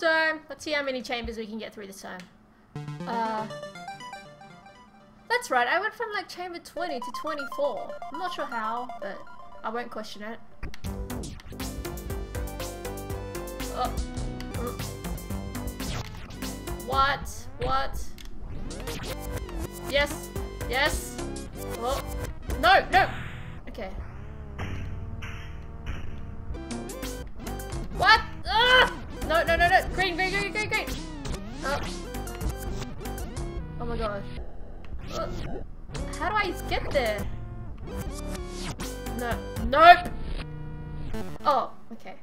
Time. Let's see how many chambers we can get through this time. Uh, that's right. I went from like chamber 20 to 24. I'm not sure how, but I won't question it. Oh. What? What? Yes. Yes. Oh. No, no. Okay. What? No. Green, green, green, green, green. Oh. Oh my god. Uh, how do I get there? No. Nope. Oh, okay.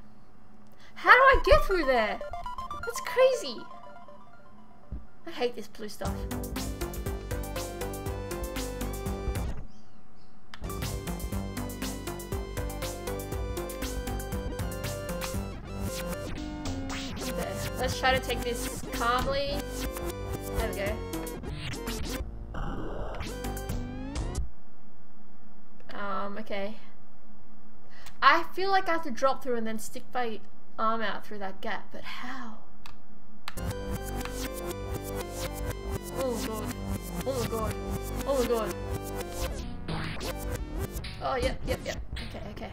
How do I get through there? That's crazy. I hate this blue stuff. Let's try to take this calmly. There we go. Um, okay. I feel like I have to drop through and then stick my arm out through that gap, but how? Oh god. Oh my god. Oh my god. Oh, yep, yep, yep. Okay, okay.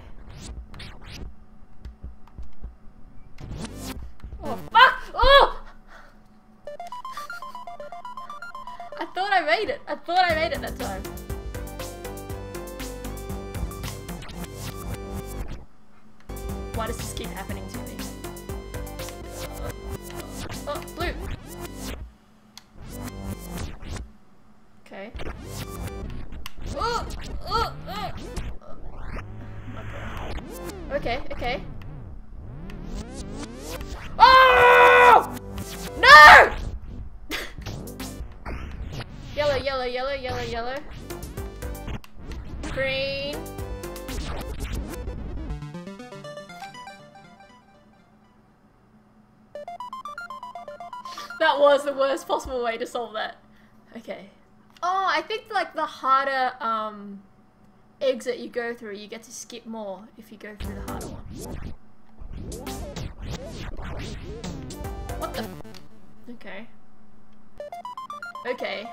I it that time. Worst possible way to solve that. Okay. Oh, I think like the harder um exit you go through, you get to skip more if you go through the harder one. What the? Okay. Okay.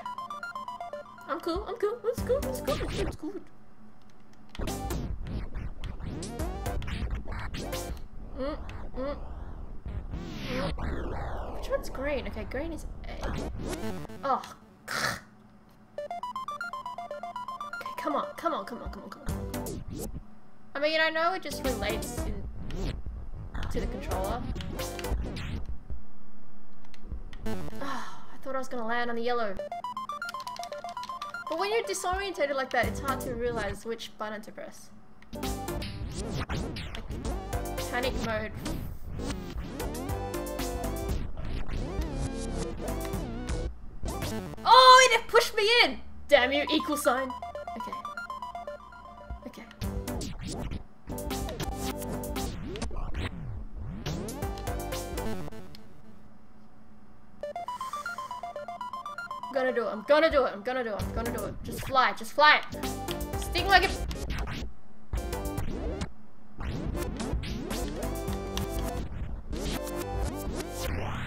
I'm cool, I'm cool, it's cool, it's cool, it's good. Mm, mm. Mm. Which one's green? Okay, green is A. Oh. Okay, come on, come on, come on, come on, come on. I mean, I know it just relates in, to the controller. Oh, I thought I was gonna land on the yellow. But when you're disorientated like that, it's hard to realize which button to press. Like, panic mode. Oh, it pushed me in! Damn you, equal sign. Okay. Okay. I'm gonna do it, I'm gonna do it, I'm gonna do it, I'm gonna do it. Just fly, just fly. Sting like it.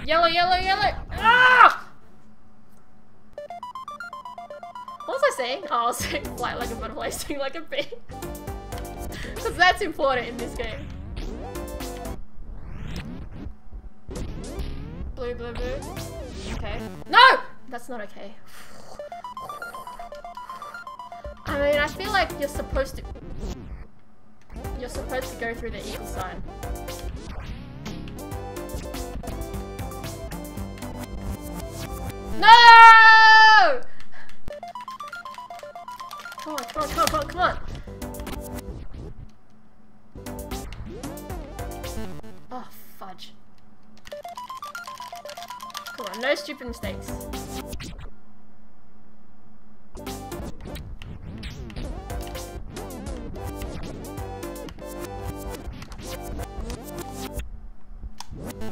Yellow, yellow, yellow! Ah! Was saying fly like a butterfly, sting like a bee. Because that's important in this game. Blue, blue, blue. Okay. No! That's not okay. I mean, I feel like you're supposed to... You're supposed to go through the equal sign. No! Come on, come on, come on, come on. Oh, fudge. Come on, no stupid mistakes.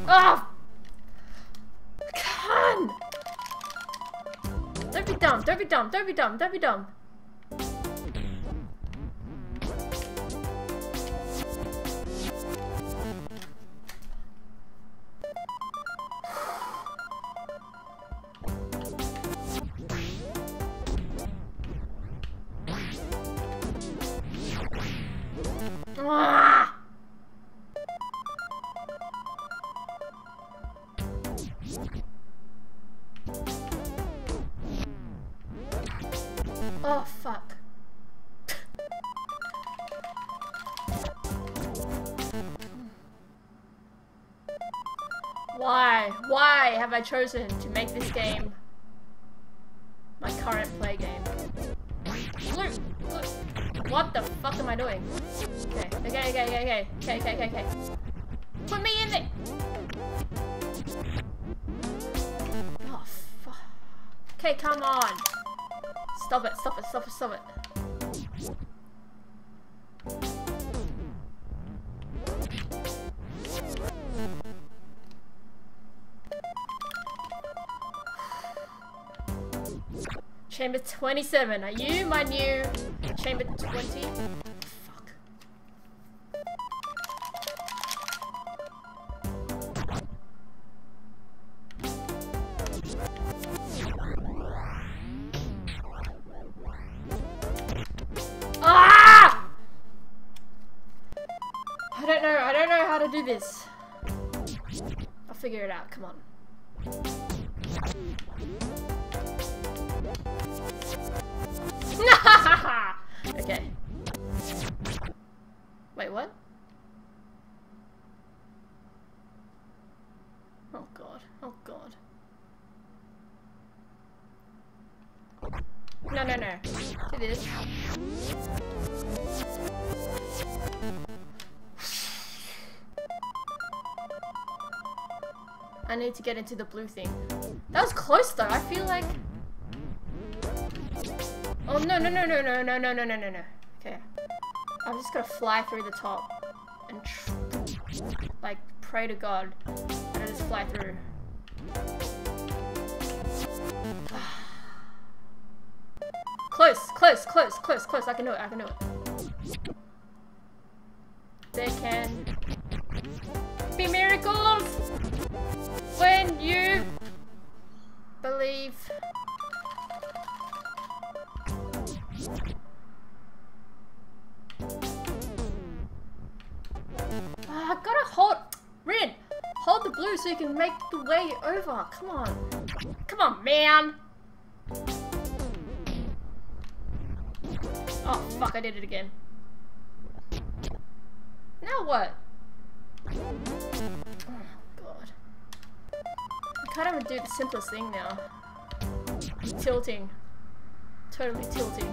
Ah! Come on! Don't be dumb, don't be dumb, don't be dumb, don't be dumb. Oh, fuck. Why? Why have I chosen to make this game my current play game? What the fuck am I doing? Okay, okay, okay, okay, okay, okay, okay, okay, Okay, come on. Stop it, stop it, stop it, stop it. Chamber 27, are you my new chamber 20? Pokemon. I need to get into the blue thing. That was close though. I feel like... Oh no no no no no no no no no no no. Okay. I'm just gonna fly through the top and like pray to God and I just fly through. close, close, close, close, close. I can do it. I can do it. There can be miracles when you believe. Ah, I gotta hold. Rin, hold the blue so you can make the way over. Come on. Come on, man. Oh, fuck, I did it again. Now what? Can't even do the simplest thing now. Tilting. Totally tilting.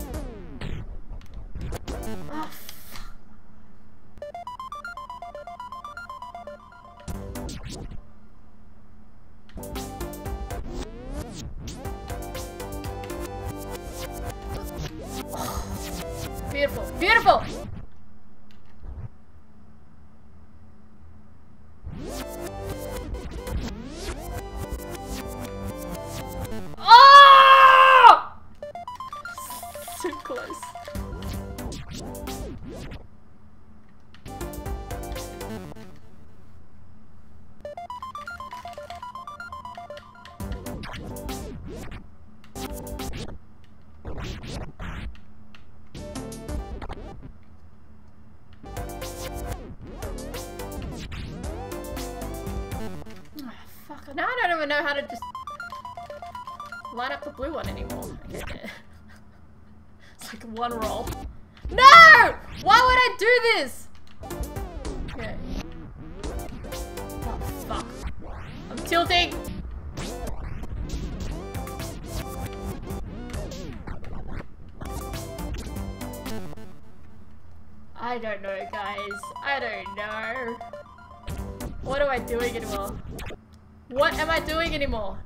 Oh, even know how to just line up the blue one anymore. It's like one roll. No! Why would I do this? Okay. Oh, fuck. I'm tilting. I don't know, guys. I don't know. What am I doing anymore? What am I doing anymore?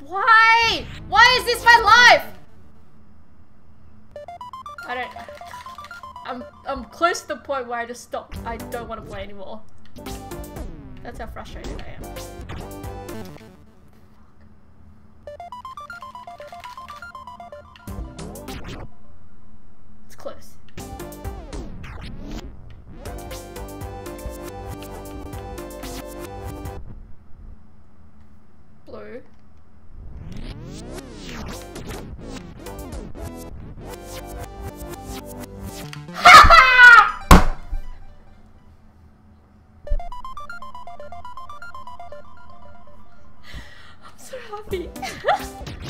Why? Why is this my life? I don't. I'm I'm close to the point where I just stop. I don't want to play anymore. That's how frustrated I am. coffee.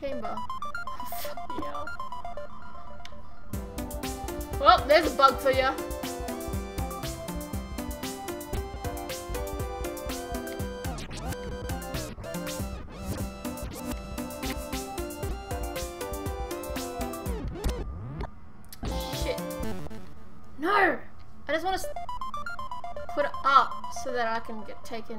chamber. yeah. Well, there's a bug for you. Shit. No! I just want to put it up so that I can get taken taken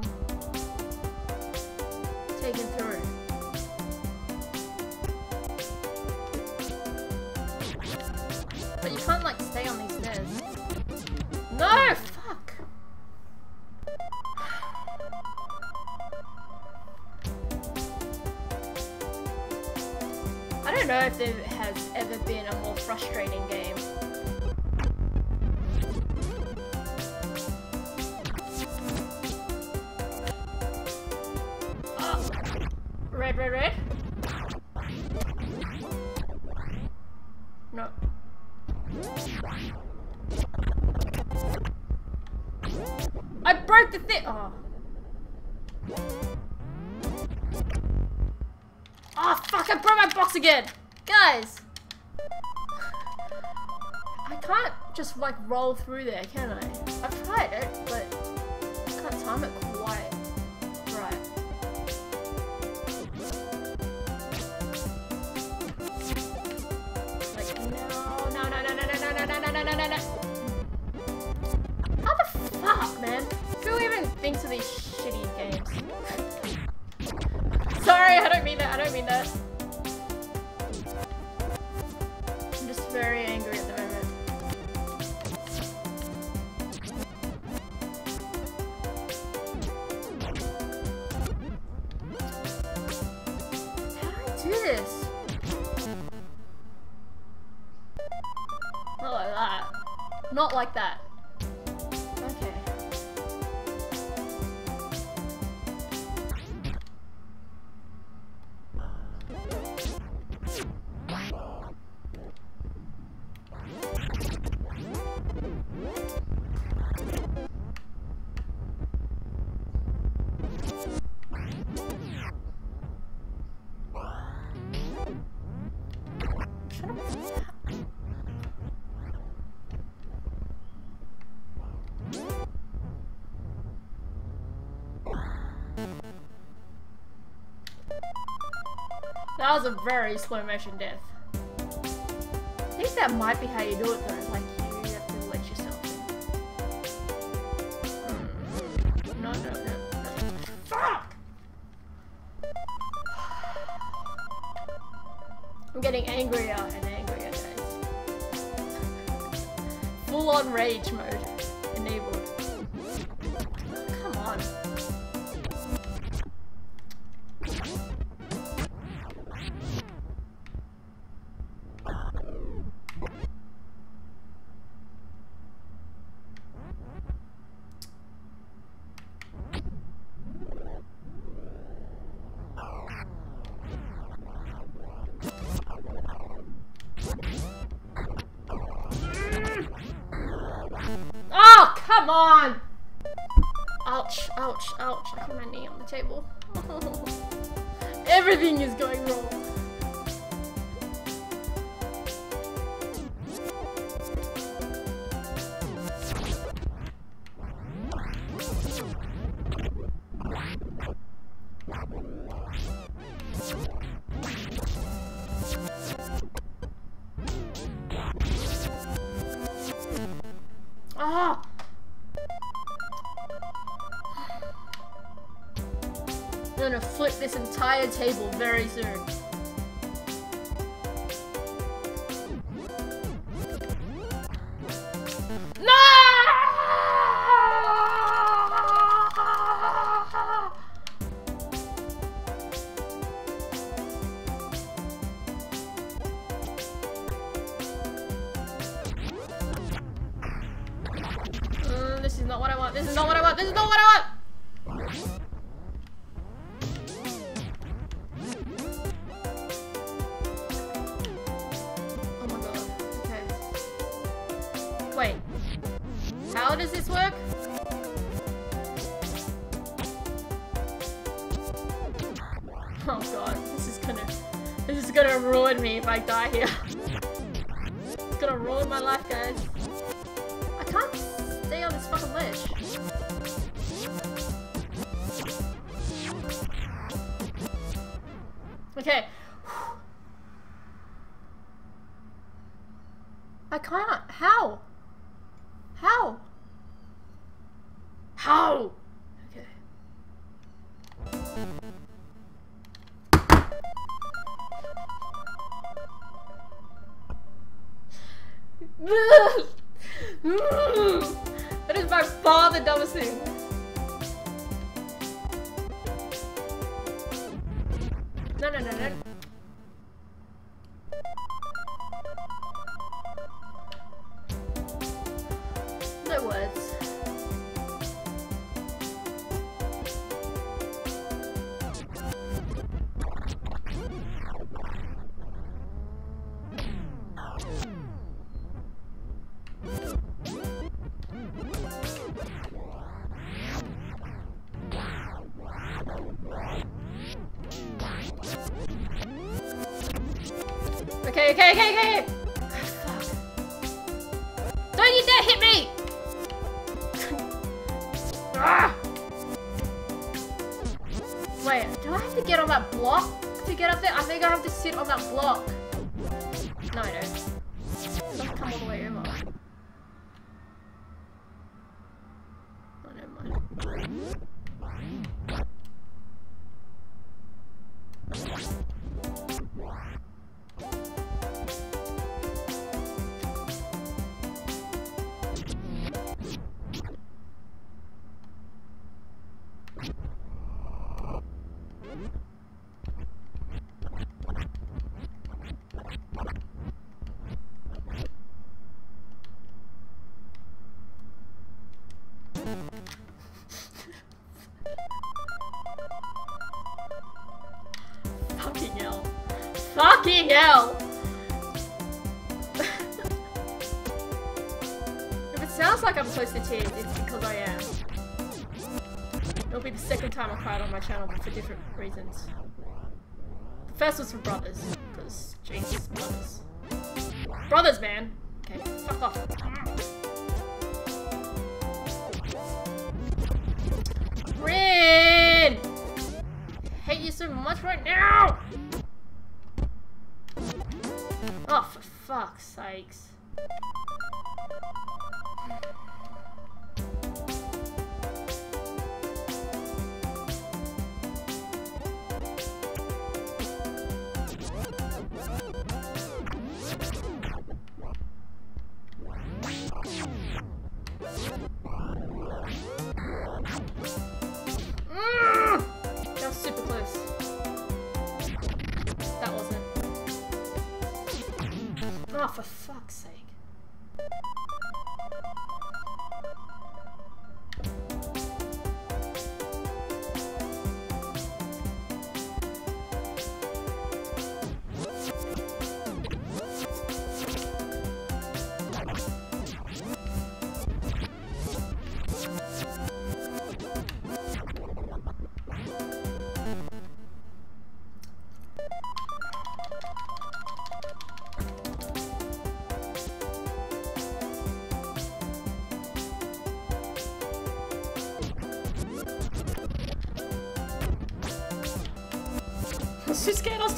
know if there has ever been a more frustrating game. That was a very slow motion death. I think that might be how you do it though, like you have to let yourself no, no, no. Fuck! I'm getting angrier and angrier, guys. Full on rage mode come on! Ouch, ouch, ouch. I hit my knee on the table. Everything is going wrong. Ah! I'm gonna flip this entire table very soon. God, this is gonna this is gonna ruin me if I die here. it's gonna ruin my life, guys. I can't stay on this fucking ledge. Okay. I can't. How? How? No words. Okay, okay, okay, okay. My channel, but for different reasons. The first was for brothers, because Jesus, brothers. Brothers, man! Okay, fuck off. Rin! hate you so much right now! Oh, for fuck's sakes.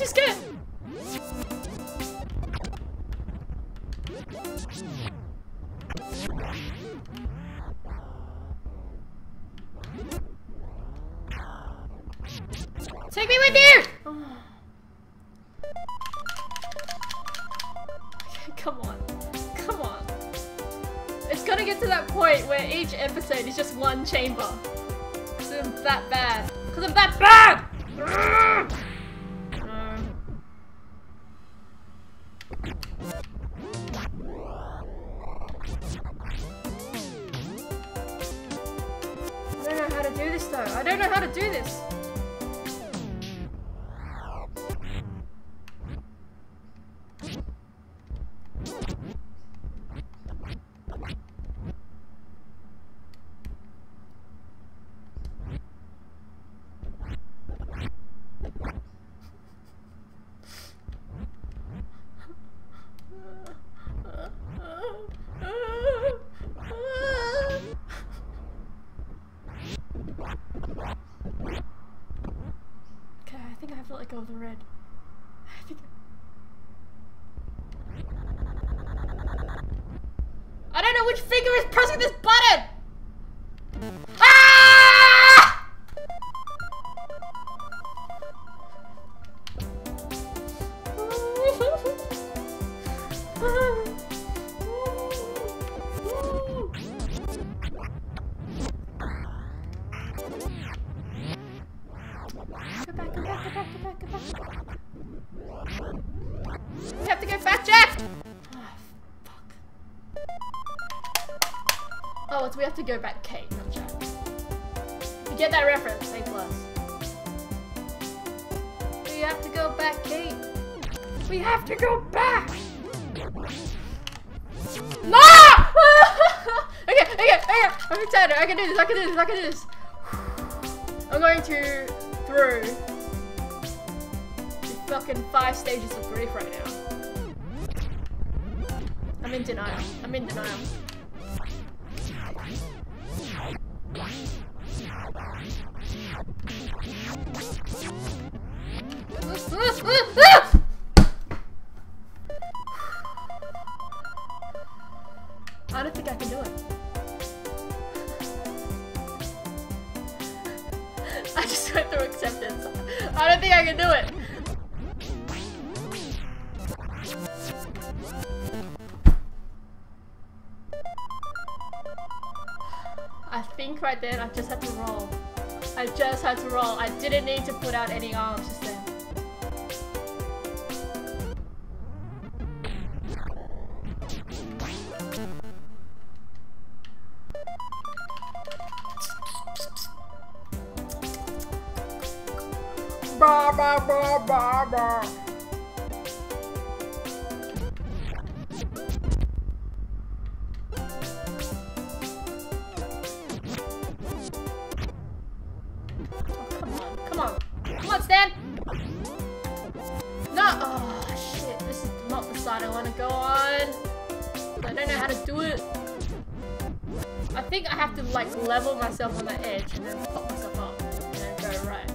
Too scared! Take me with you! Come on. Come on. It's gotta get to that point where each episode is just one chamber. Because I'm that bad. Because I'm that bad! Think I have to let go of the red. I think. I don't know which finger is pressing this button! No! okay, okay, okay. I'm excited. I can do this. I can do this. I can do this. I'm going to through the fucking five stages of grief right now. I'm in denial. I'm in denial. then I just had to roll. I just had to roll. I didn't need to put out any arms just then. Ba ba ba ba ba. Myself on the edge and then pop myself up. And then go right.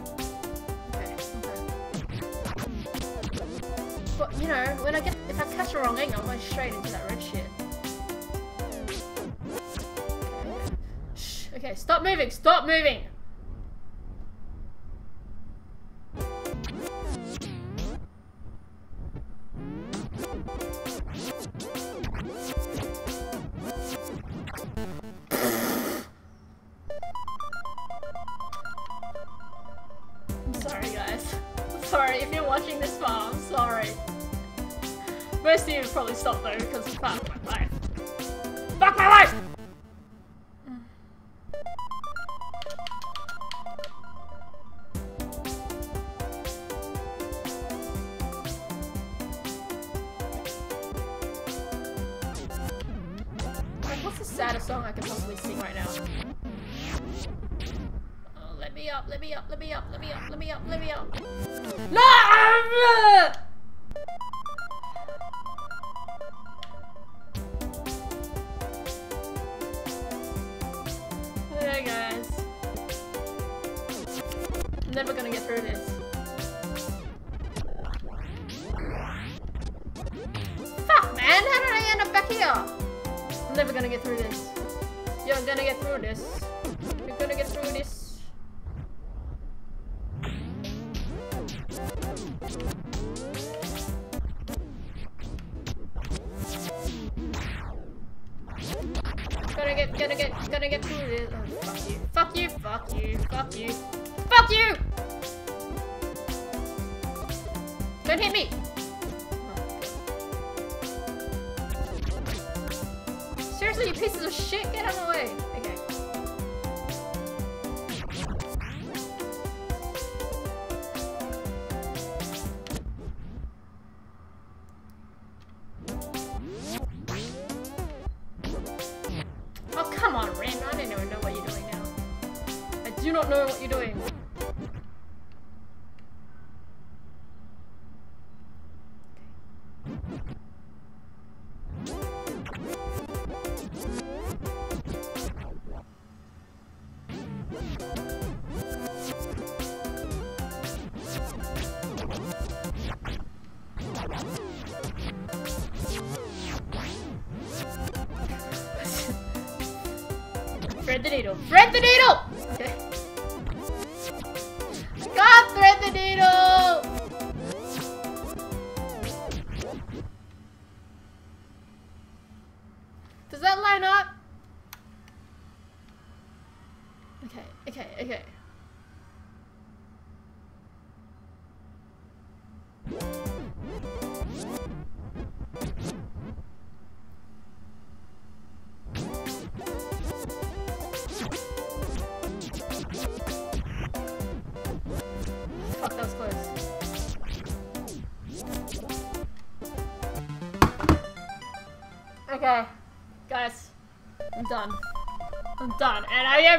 But, you know, when I get... If I catch the wrong angle, I'm going straight into that red shit. Okay. Shh. Okay, stop moving! Stop moving! up, let me up, let me up, let me up, let me up. No! Hey guys. I'm never gonna get through this. Fuck man, how did I end up back here? I'm never gonna get through this. You're gonna get through this. You're gonna get through this. you pieces of shit! Get out of the way! Okay.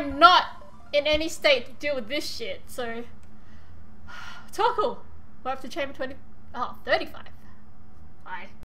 am not in any state to deal with this shit, so... Torkoal! We're up to chamber 20... Oh, 35.